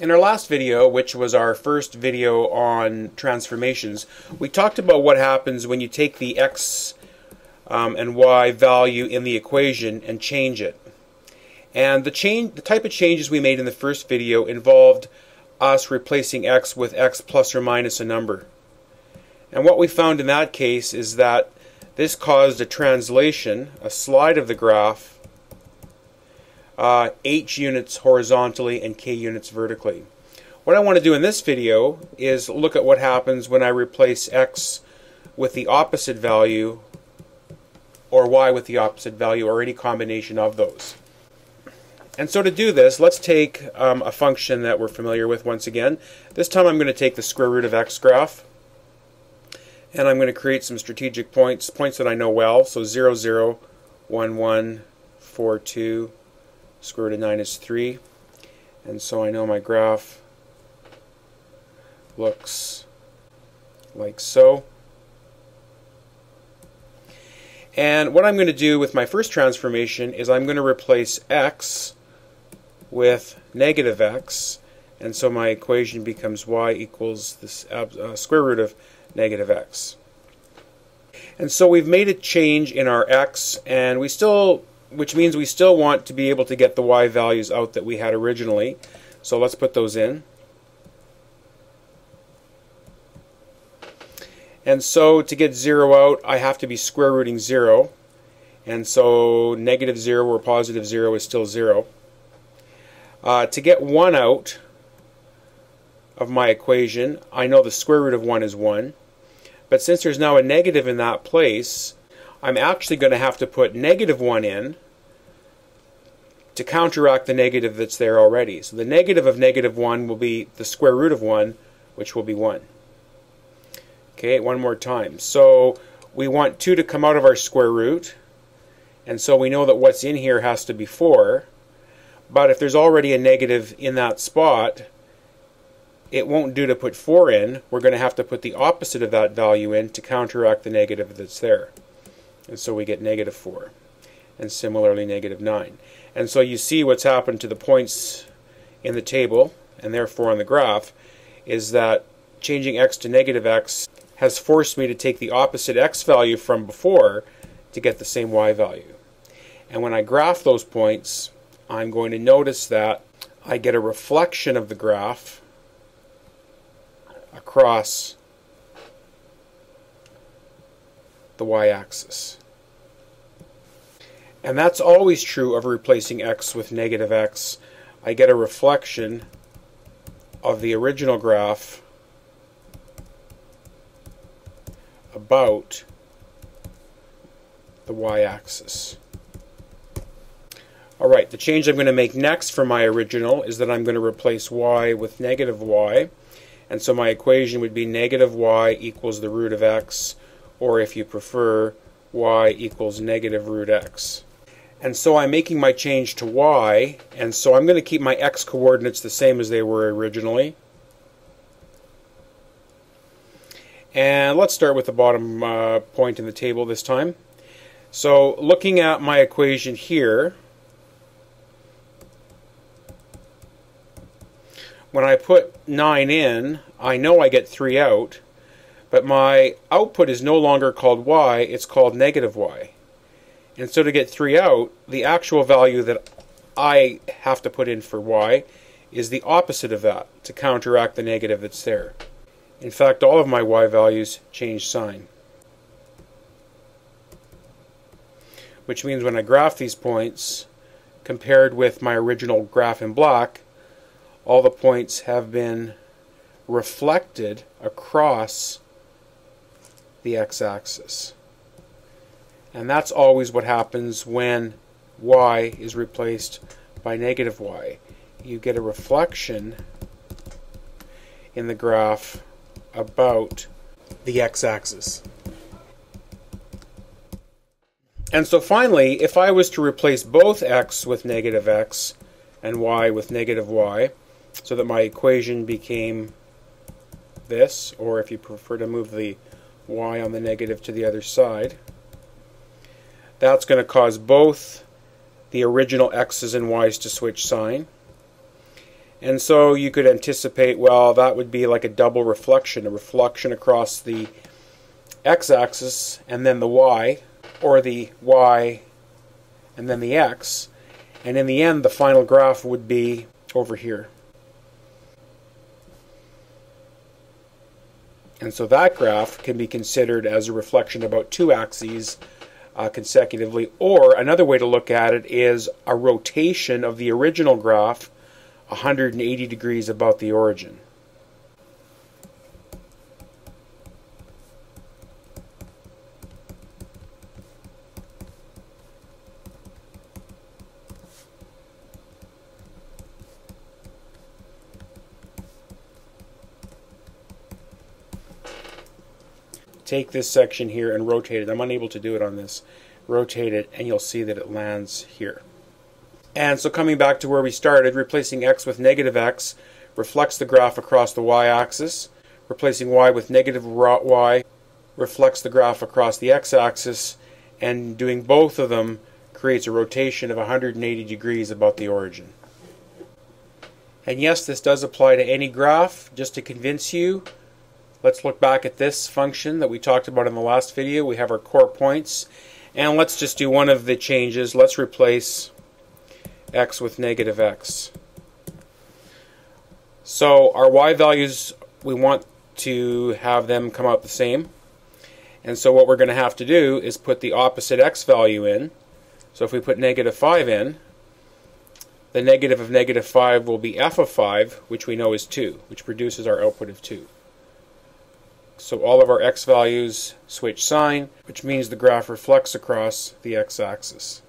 In our last video, which was our first video on transformations, we talked about what happens when you take the x um, and y value in the equation and change it. And the, change, the type of changes we made in the first video involved us replacing x with x plus or minus a number. And what we found in that case is that this caused a translation, a slide of the graph uh, h units horizontally and k units vertically. What I want to do in this video is look at what happens when I replace x with the opposite value or y with the opposite value or any combination of those. And so to do this, let's take um, a function that we're familiar with once again. This time I'm going to take the square root of x graph and I'm going to create some strategic points, points that I know well. So 0, 0, 1, 1, 4, 2, square root of 9 is 3. And so I know my graph looks like so. And what I'm going to do with my first transformation is I'm going to replace x with negative x. And so my equation becomes y equals the uh, square root of negative x. And so we've made a change in our x, and we still which means we still want to be able to get the y values out that we had originally. So let's put those in. And so to get 0 out, I have to be square rooting 0. And so negative 0 or positive 0 is still 0. Uh, to get 1 out of my equation, I know the square root of 1 is 1. But since there's now a negative in that place, I'm actually going to have to put negative 1 in to counteract the negative that's there already. So the negative of negative 1 will be the square root of 1, which will be 1. Okay, one more time. So we want 2 to come out of our square root, and so we know that what's in here has to be 4. But if there's already a negative in that spot, it won't do to put 4 in. We're going to have to put the opposite of that value in to counteract the negative that's there. And so we get negative 4. And similarly, negative 9. And so you see what's happened to the points in the table, and therefore on the graph, is that changing x to negative x has forced me to take the opposite x value from before to get the same y value. And when I graph those points, I'm going to notice that I get a reflection of the graph across the y-axis. And that's always true of replacing x with negative x. I get a reflection of the original graph about the y-axis. Alright, the change I'm going to make next for my original is that I'm going to replace y with negative y. And so my equation would be negative y equals the root of x, or if you prefer, y equals negative root x. And so I'm making my change to y, and so I'm going to keep my x coordinates the same as they were originally. And let's start with the bottom uh, point in the table this time. So looking at my equation here, when I put 9 in, I know I get 3 out, but my output is no longer called y, it's called negative y. And so to get 3 out, the actual value that I have to put in for y is the opposite of that to counteract the negative that's there. In fact, all of my y values change sign. Which means when I graph these points, compared with my original graph in black, all the points have been reflected across the x-axis. And that's always what happens when y is replaced by negative y. You get a reflection in the graph about the x-axis. And so finally, if I was to replace both x with negative x and y with negative y, so that my equation became this, or if you prefer to move the y on the negative to the other side, that's going to cause both the original x's and y's to switch sign. And so you could anticipate, well, that would be like a double reflection, a reflection across the x-axis and then the y, or the y and then the x. And in the end, the final graph would be over here. And so that graph can be considered as a reflection about two axes uh, consecutively. Or another way to look at it is a rotation of the original graph 180 degrees about the origin. Take this section here and rotate it. I'm unable to do it on this. Rotate it and you'll see that it lands here. And so coming back to where we started, replacing x with negative x reflects the graph across the y-axis. Replacing y with negative y reflects the graph across the x-axis. And doing both of them creates a rotation of 180 degrees about the origin. And yes, this does apply to any graph. Just to convince you, Let's look back at this function that we talked about in the last video. We have our core points. And let's just do one of the changes. Let's replace x with negative x. So our y values, we want to have them come out the same. And so what we're going to have to do is put the opposite x value in. So if we put negative 5 in, the negative of negative 5 will be f of 5, which we know is 2, which produces our output of 2. So all of our x values switch sign, which means the graph reflects across the x-axis.